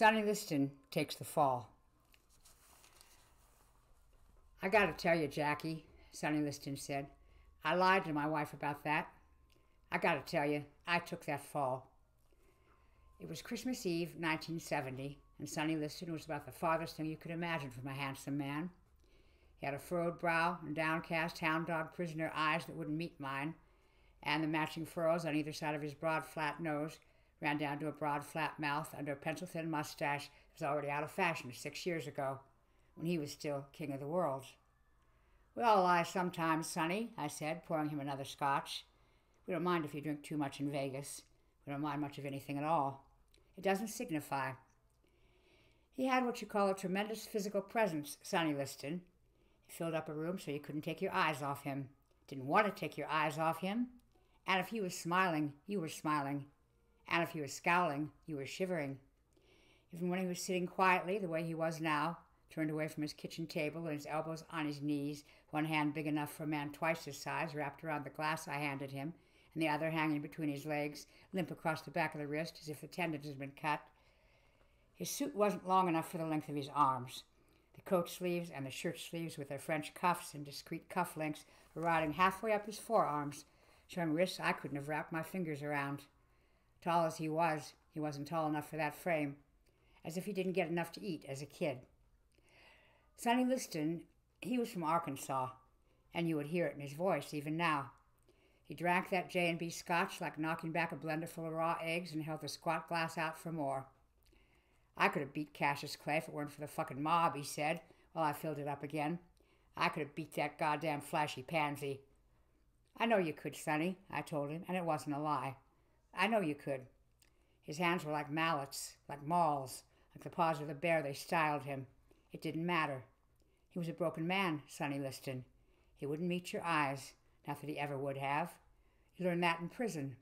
Sonny Liston takes the fall. I gotta tell you, Jackie, Sonny Liston said, I lied to my wife about that. I gotta tell you, I took that fall. It was Christmas Eve, 1970, and Sonny Liston was about the farthest thing you could imagine from a handsome man. He had a furrowed brow and downcast hound dog prisoner eyes that wouldn't meet mine, and the matching furrows on either side of his broad, flat nose ran down to a broad, flat mouth under a pencil thin mustache that was already out of fashion six years ago, when he was still king of the world. We all lie sometimes, Sonny, I said, pouring him another scotch. We don't mind if you drink too much in Vegas. We don't mind much of anything at all. It doesn't signify. He had what you call a tremendous physical presence, Sonny Liston. He filled up a room so you couldn't take your eyes off him. Didn't want to take your eyes off him. And if he was smiling, you were smiling. And if he was scowling, you were shivering. Even when he was sitting quietly, the way he was now, turned away from his kitchen table and his elbows on his knees, one hand big enough for a man twice his size wrapped around the glass I handed him, and the other hanging between his legs, limp across the back of the wrist as if the tendons had been cut. His suit wasn't long enough for the length of his arms. The coat sleeves and the shirt sleeves, with their French cuffs and discreet cuff links, were riding halfway up his forearms, showing wrists I couldn't have wrapped my fingers around. Tall as he was, he wasn't tall enough for that frame, as if he didn't get enough to eat as a kid. Sonny Liston, he was from Arkansas, and you would hear it in his voice even now. He drank that J&B scotch like knocking back a blender full of raw eggs and held the squat glass out for more. I could have beat Cassius Clay if it weren't for the fucking mob, he said, while I filled it up again. I could have beat that goddamn flashy pansy. I know you could, Sonny, I told him, and it wasn't a lie. I know you could. His hands were like mallets, like mauls, like the paws of the bear they styled him. It didn't matter. He was a broken man, Sonny Liston. He wouldn't meet your eyes, not that he ever would have. You learn that in prison.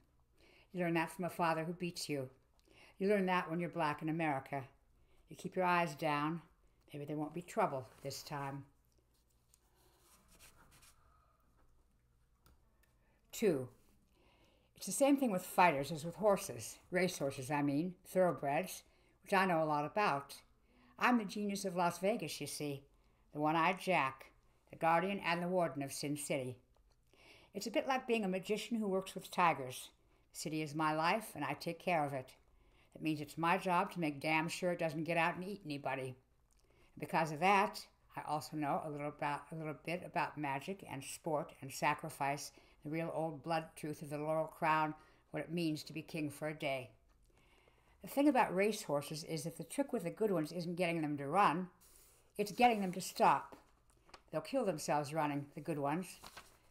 You learn that from a father who beats you. You learn that when you're black in America. You keep your eyes down. Maybe there won't be trouble this time. Two. It's the same thing with fighters as with horses, racehorses, I mean, thoroughbreds, which I know a lot about. I'm the genius of Las Vegas, you see, the one eyed Jack, the guardian and the warden of Sin City. It's a bit like being a magician who works with tigers. The city is my life, and I take care of it. That means it's my job to make damn sure it doesn't get out and eat anybody. And because of that, I also know a little about a little bit about magic and sport and sacrifice the real old blood truth of the laurel crown, what it means to be king for a day. The thing about racehorses is that the trick with the good ones isn't getting them to run, it's getting them to stop. They'll kill themselves running, the good ones.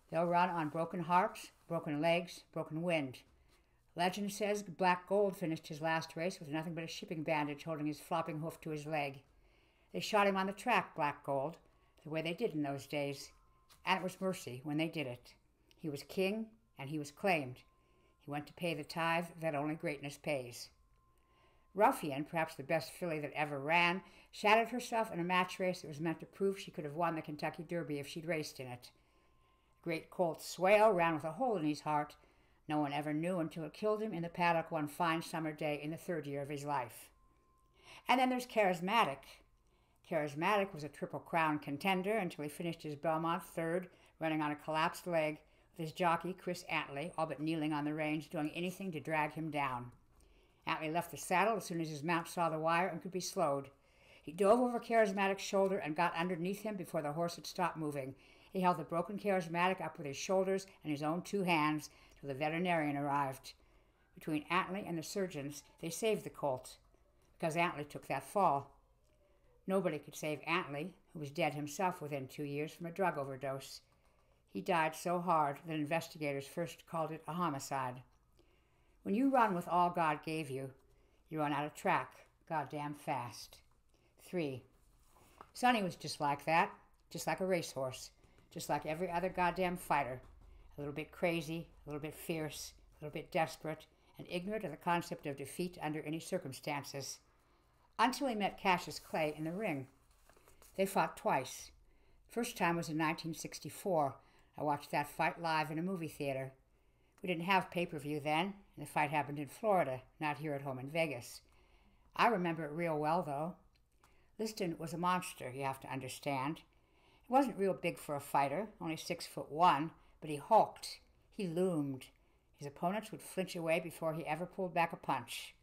They'll run on broken hearts, broken legs, broken wind. Legend says Black Gold finished his last race with nothing but a shipping bandage holding his flopping hoof to his leg. They shot him on the track, Black Gold, the way they did in those days, and it was mercy when they did it. He was king, and he was claimed. He went to pay the tithe that only greatness pays. Ruffian, perhaps the best filly that ever ran, shattered herself in a match race that was meant to prove she could have won the Kentucky Derby if she'd raced in it. Great colt Swale ran with a hole in his heart. No one ever knew until it killed him in the paddock one fine summer day in the third year of his life. And then there's Charismatic. Charismatic was a Triple Crown contender until he finished his Belmont third, running on a collapsed leg his jockey, Chris Antley, all but kneeling on the reins, doing anything to drag him down. Antley left the saddle as soon as his mount saw the wire and could be slowed. He dove over Charismatic's shoulder and got underneath him before the horse had stopped moving. He held the broken Charismatic up with his shoulders and his own two hands till the veterinarian arrived. Between Antley and the surgeons, they saved the colt, because Antley took that fall. Nobody could save Antley, who was dead himself within two years from a drug overdose. He died so hard that investigators first called it a homicide. When you run with all God gave you, you run out of track goddamn fast. Three. Sonny was just like that, just like a racehorse, just like every other goddamn fighter. A little bit crazy, a little bit fierce, a little bit desperate, and ignorant of the concept of defeat under any circumstances. Until he met Cassius Clay in the ring. They fought twice. First time was in 1964 I watched that fight live in a movie theater. We didn't have pay per view then, and the fight happened in Florida, not here at home in Vegas. I remember it real well, though. Liston was a monster, you have to understand. He wasn't real big for a fighter, only six foot one, but he hulked. He loomed. His opponents would flinch away before he ever pulled back a punch.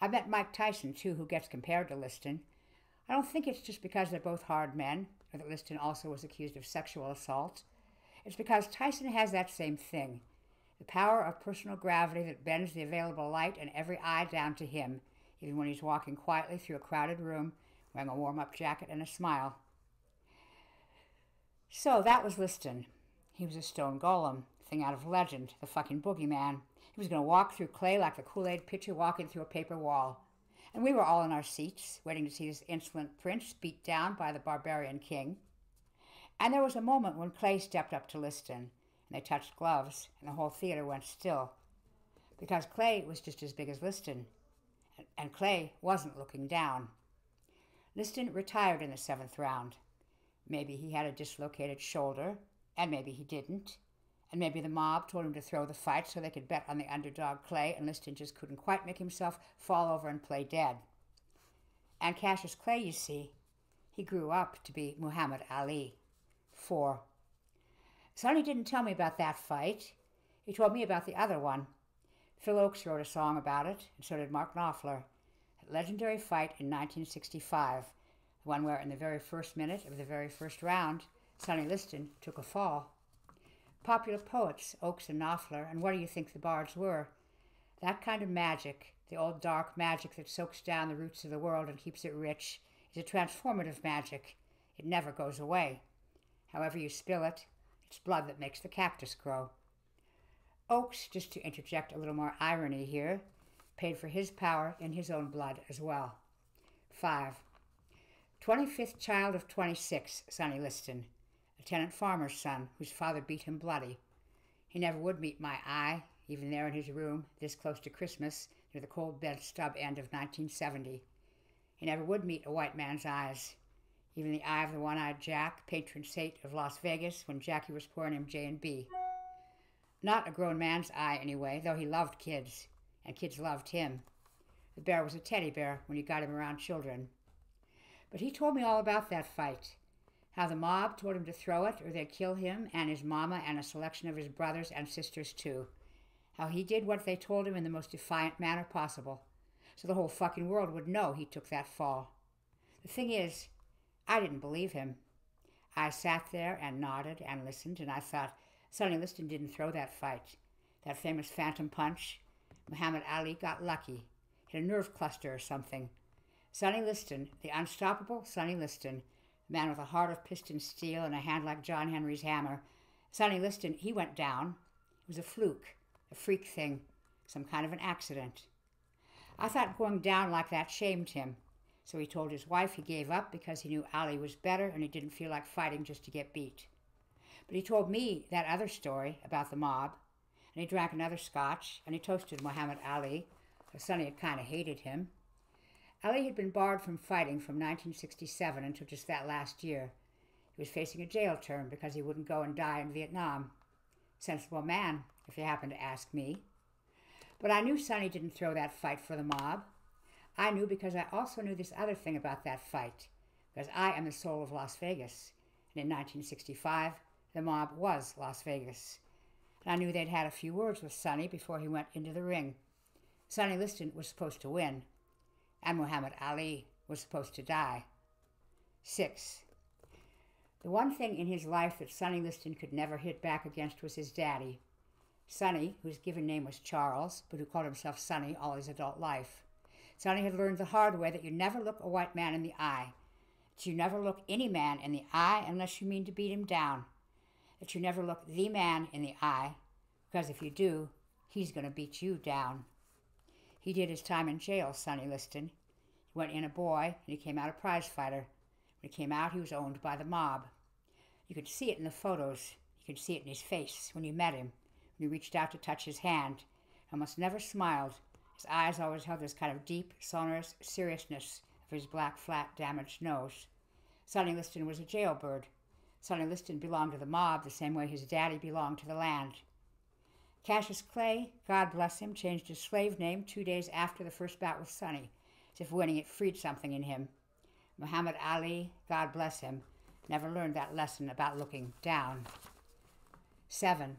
I met Mike Tyson, too, who gets compared to Liston. I don't think it's just because they're both hard men, or that Liston also was accused of sexual assault. It's because Tyson has that same thing the power of personal gravity that bends the available light and every eye down to him, even when he's walking quietly through a crowded room wearing a warm up jacket and a smile. So that was Liston. He was a stone golem, thing out of legend, the fucking boogeyman. He was going to walk through clay like the Kool Aid pitcher walking through a paper wall. And we were all in our seats, waiting to see this insolent prince beat down by the barbarian king. And there was a moment when Clay stepped up to Liston, and they touched gloves, and the whole theater went still. Because Clay was just as big as Liston, and Clay wasn't looking down. Liston retired in the seventh round. Maybe he had a dislocated shoulder, and maybe he didn't. And maybe the mob told him to throw the fight so they could bet on the underdog Clay, and Liston just couldn't quite make himself fall over and play dead. And Cassius Clay, you see, he grew up to be Muhammad Ali. 4. Sonny didn't tell me about that fight. He told me about the other one. Phil Ochs wrote a song about it, and so did Mark Knopfler. A legendary fight in 1965, the one where, in the very first minute of the very first round, Sonny Liston took a fall. Popular poets, Oakes and Knopfler, and what do you think the bards were? That kind of magic, the old dark magic that soaks down the roots of the world and keeps it rich, is a transformative magic. It never goes away. However you spill it, it's blood that makes the cactus grow. Ochs, just to interject a little more irony here, paid for his power in his own blood as well. 5. 25th child of 26, Sonny Liston, a tenant farmer's son whose father beat him bloody. He never would meet my eye, even there in his room, this close to Christmas, near the cold bed stub end of 1970. He never would meet a white man's eyes, even the eye of the one-eyed Jack, patron saint of Las Vegas, when Jackie was pouring him J&B. Not a grown man's eye, anyway, though he loved kids, and kids loved him. The bear was a teddy bear when you got him around children. But he told me all about that fight. How the mob told him to throw it or they'd kill him and his mama and a selection of his brothers and sisters, too. How he did what they told him in the most defiant manner possible, so the whole fucking world would know he took that fall. The thing is, I didn't believe him. I sat there and nodded and listened, and I thought, Sonny Liston didn't throw that fight. That famous phantom punch. Muhammad Ali got lucky. Hit a nerve cluster or something. Sonny Liston, the unstoppable Sonny Liston, the man with a heart of piston steel and a hand like John Henry's hammer. Sonny Liston, he went down. It was a fluke, a freak thing, some kind of an accident. I thought going down like that shamed him. So he told his wife he gave up because he knew Ali was better and he didn't feel like fighting just to get beat. But he told me that other story about the mob, and he drank another scotch, and he toasted Muhammad Ali, though Sonny had kind of hated him. Ali had been barred from fighting from 1967 until just that last year. He was facing a jail term because he wouldn't go and die in Vietnam. Sensible man, if you happen to ask me. But I knew Sonny didn't throw that fight for the mob. I knew because I also knew this other thing about that fight, because I am the soul of Las Vegas. And in 1965, the mob was Las Vegas. And I knew they'd had a few words with Sonny before he went into the ring. Sonny Liston was supposed to win, and Muhammad Ali was supposed to die. 6. The one thing in his life that Sonny Liston could never hit back against was his daddy. Sonny, whose given name was Charles, but who called himself Sonny all his adult life. Sonny had learned the hard way that you never look a white man in the eye, that you never look any man in the eye unless you mean to beat him down, that you never look the man in the eye, because if you do, he's going to beat you down. He did his time in jail, Sonny Liston. He went in a boy, and he came out a prize fighter. When he came out, he was owned by the mob. You could see it in the photos. You could see it in his face when you met him, when you reached out to touch his hand. Almost never smiled, his eyes always held this kind of deep, sonorous seriousness of his black, flat, damaged nose. Sonny Liston was a jailbird. Sonny Liston belonged to the mob the same way his daddy belonged to the land. Cassius Clay, God bless him, changed his slave name two days after the first bout with Sonny. as if winning it freed something in him. Muhammad Ali, God bless him, never learned that lesson about looking down. 7.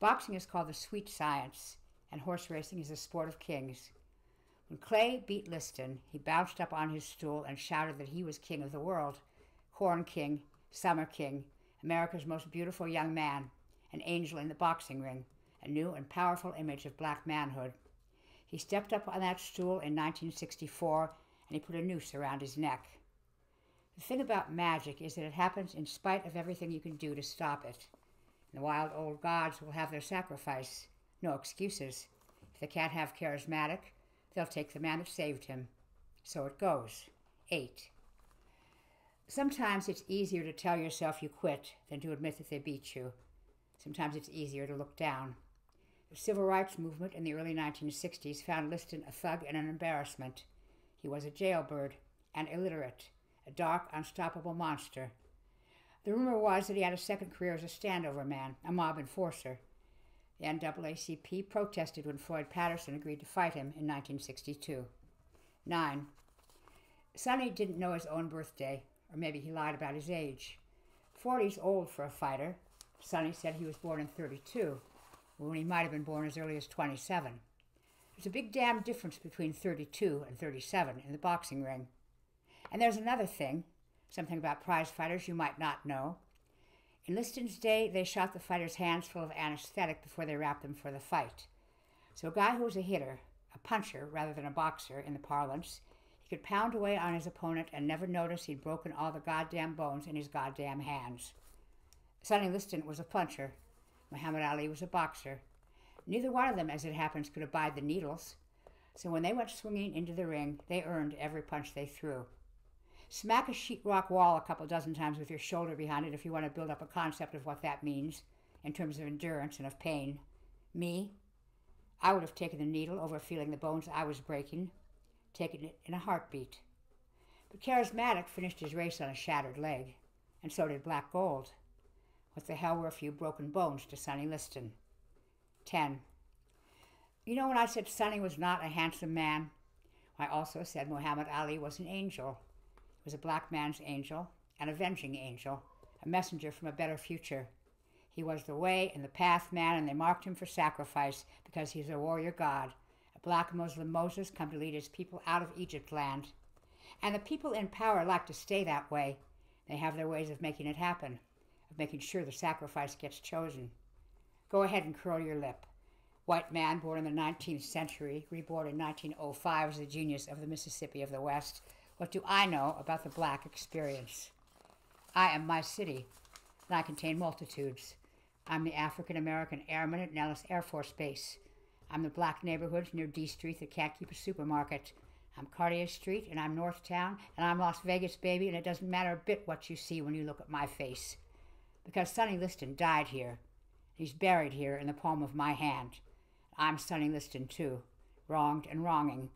Boxing is called the sweet science, and horse racing is a sport of kings. When Clay beat Liston, he bounced up on his stool and shouted that he was king of the world, corn king, summer king, America's most beautiful young man, an angel in the boxing ring, a new and powerful image of black manhood. He stepped up on that stool in 1964 and he put a noose around his neck. The thing about magic is that it happens in spite of everything you can do to stop it. And the wild old gods will have their sacrifice. No excuses. If they can't have Charismatic, they'll take the man that saved him. So it goes. 8. Sometimes it's easier to tell yourself you quit than to admit that they beat you. Sometimes it's easier to look down. The civil rights movement in the early 1960s found Liston a thug and an embarrassment. He was a jailbird an illiterate, a dark, unstoppable monster. The rumor was that he had a second career as a standover man, a mob enforcer. The NAACP protested when Floyd Patterson agreed to fight him in 1962. 9. Sonny didn't know his own birthday, or maybe he lied about his age. Forty's old for a fighter. Sonny said he was born in 32, when he might have been born as early as 27. There's a big damn difference between 32 and 37 in the boxing ring. And there's another thing, something about prize fighters you might not know. In Liston's day, they shot the fighters' hands full of anesthetic before they wrapped them for the fight. So a guy who was a hitter, a puncher rather than a boxer in the parlance, he could pound away on his opponent and never notice he'd broken all the goddamn bones in his goddamn hands. Sonny Liston was a puncher. Muhammad Ali was a boxer. Neither one of them, as it happens, could abide the needles. So when they went swinging into the ring, they earned every punch they threw. Smack a sheetrock wall a couple dozen times with your shoulder behind it if you want to build up a concept of what that means in terms of endurance and of pain. Me, I would have taken the needle over feeling the bones I was breaking, taken it in a heartbeat. But Charismatic finished his race on a shattered leg, and so did Black Gold. What the hell were a few broken bones to Sonny Liston? 10. You know when I said Sonny was not a handsome man? I also said Muhammad Ali was an angel was a black man's angel, an avenging angel, a messenger from a better future. He was the way and the path man, and they marked him for sacrifice because he's a warrior god, a black Muslim Moses come to lead his people out of Egypt land. And the people in power like to stay that way. They have their ways of making it happen, of making sure the sacrifice gets chosen. Go ahead and curl your lip. White man born in the 19th century, reborn in 1905 as the genius of the Mississippi of the West, what do I know about the black experience? I am my city, and I contain multitudes. I'm the African American airman at Nellis Air Force Base. I'm the black neighborhoods near D Street that can't keep a supermarket. I'm Cartier Street, and I'm Northtown, and I'm Las Vegas, baby, and it doesn't matter a bit what you see when you look at my face. Because Sonny Liston died here. He's buried here in the palm of my hand. I'm Sonny Liston, too, wronged and wronging,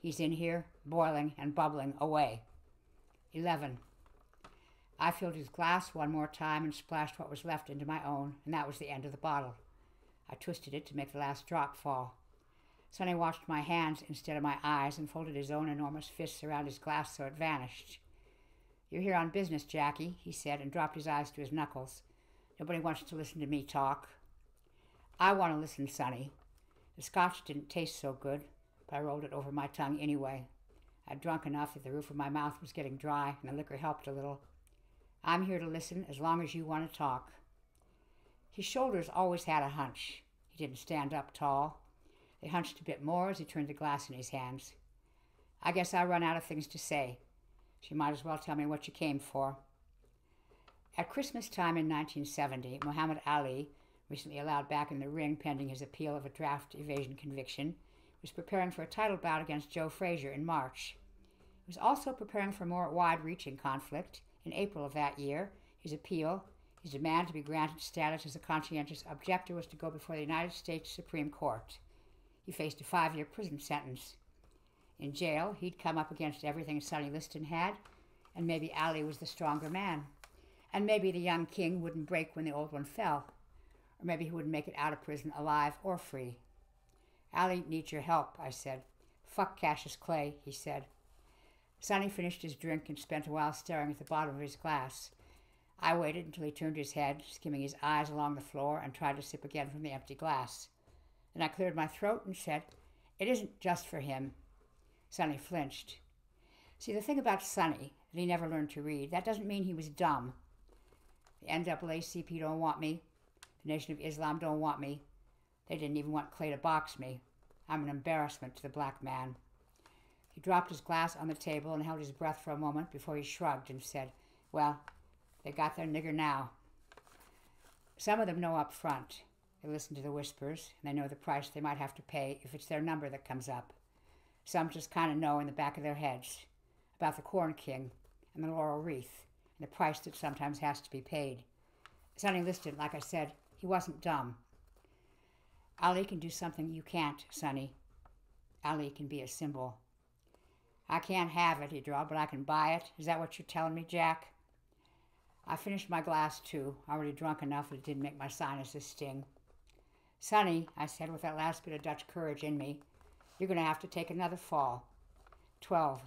He's in here, boiling and bubbling away. 11. I filled his glass one more time and splashed what was left into my own, and that was the end of the bottle. I twisted it to make the last drop fall. Sonny watched my hands instead of my eyes and folded his own enormous fists around his glass so it vanished. You're here on business, Jackie, he said, and dropped his eyes to his knuckles. Nobody wants to listen to me talk. I want to listen, Sonny. The scotch didn't taste so good but I rolled it over my tongue anyway. I'd drunk enough that the roof of my mouth was getting dry, and the liquor helped a little. I'm here to listen as long as you want to talk. His shoulders always had a hunch. He didn't stand up tall. They hunched a bit more as he turned the glass in his hands. I guess I run out of things to say. She might as well tell me what you came for. At Christmas time in 1970, Muhammad Ali, recently allowed back in the ring pending his appeal of a draft evasion conviction, was preparing for a title bout against Joe Frazier in March. He was also preparing for more wide reaching conflict. In April of that year, his appeal, his demand to be granted status as a conscientious objector, was to go before the United States Supreme Court. He faced a five year prison sentence. In jail, he'd come up against everything Sonny Liston had, and maybe Ali was the stronger man. And maybe the young king wouldn't break when the old one fell. Or maybe he wouldn't make it out of prison alive or free. Ali needs your help, I said. Fuck Cassius Clay, he said. Sonny finished his drink and spent a while staring at the bottom of his glass. I waited until he turned his head, skimming his eyes along the floor, and tried to sip again from the empty glass. Then I cleared my throat and said, It isn't just for him. Sonny flinched. See, the thing about Sonny, that he never learned to read, that doesn't mean he was dumb. The NAACP don't want me. The Nation of Islam don't want me. They didn't even want Clay to box me. I'm an embarrassment to the black man. He dropped his glass on the table and held his breath for a moment before he shrugged and said, Well, they got their nigger now. Some of them know up front. They listen to the whispers, and they know the price they might have to pay if it's their number that comes up. Some just kind of know in the back of their heads about the Corn King and the laurel wreath and the price that sometimes has to be paid. Sonny Liston, like I said, he wasn't dumb. Ali can do something you can't, Sonny. Ali can be a symbol. I can't have it, he drawled, but I can buy it. Is that what you're telling me, Jack? I finished my glass, too, I already drunk enough that it didn't make my sinuses sting. Sonny, I said with that last bit of Dutch courage in me, you're going to have to take another fall. Twelve.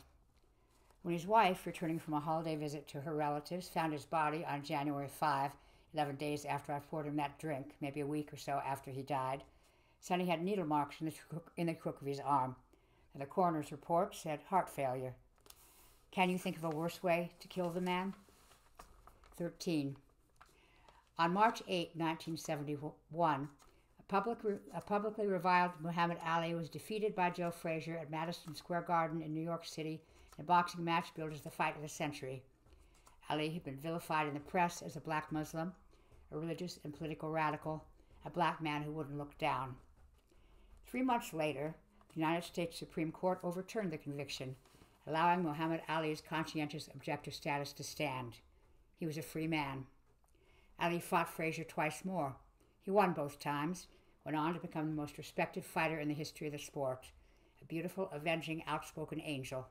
When his wife, returning from a holiday visit to her relatives, found his body on January 5, 11 days after I poured him that drink, maybe a week or so after he died, Sonny had needle marks in the, crook, in the crook of his arm, and the coroner's report said heart failure. Can you think of a worse way to kill the man? 13. On March 8, 1971, a, public, a publicly reviled Muhammad Ali was defeated by Joe Frazier at Madison Square Garden in New York City in a boxing match billed as the fight of the century. Ali had been vilified in the press as a black Muslim, a religious and political radical, a black man who wouldn't look down. Three months later, the United States Supreme Court overturned the conviction, allowing Muhammad Ali's conscientious objector status to stand. He was a free man. Ali fought Frazier twice more. He won both times, went on to become the most respected fighter in the history of the sport, a beautiful, avenging, outspoken angel.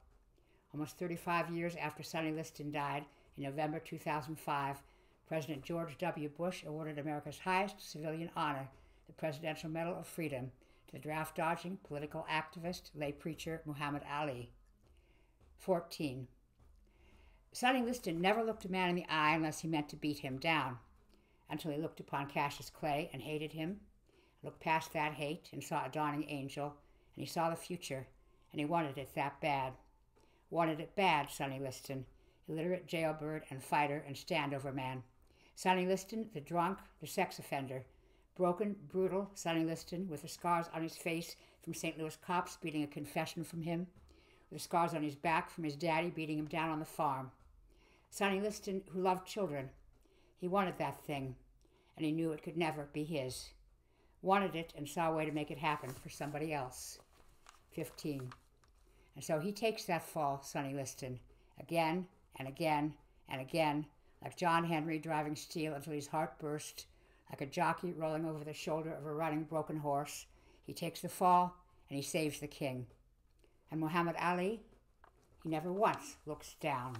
Almost 35 years after Sonny Liston died in November 2005, President George W. Bush awarded America's highest civilian honor, the Presidential Medal of Freedom, to draft dodging political activist, lay preacher Muhammad Ali. 14. Sonny Liston never looked a man in the eye unless he meant to beat him down, until he looked upon Cassius Clay and hated him, looked past that hate and saw a dawning angel, and he saw the future, and he wanted it that bad. Wanted it bad, Sonny Liston, illiterate jailbird and fighter and standover man. Sonny Liston, the drunk, the sex offender. Broken, brutal Sonny Liston, with the scars on his face from St. Louis cops beating a confession from him, with the scars on his back from his daddy beating him down on the farm. Sonny Liston, who loved children. He wanted that thing, and he knew it could never be his. Wanted it and saw a way to make it happen for somebody else. 15. And so he takes that fall, Sonny Liston, again and again and again, like John Henry driving steel until his heart burst, like a jockey rolling over the shoulder of a running broken horse. He takes the fall and he saves the king. And Muhammad Ali, he never once looks down.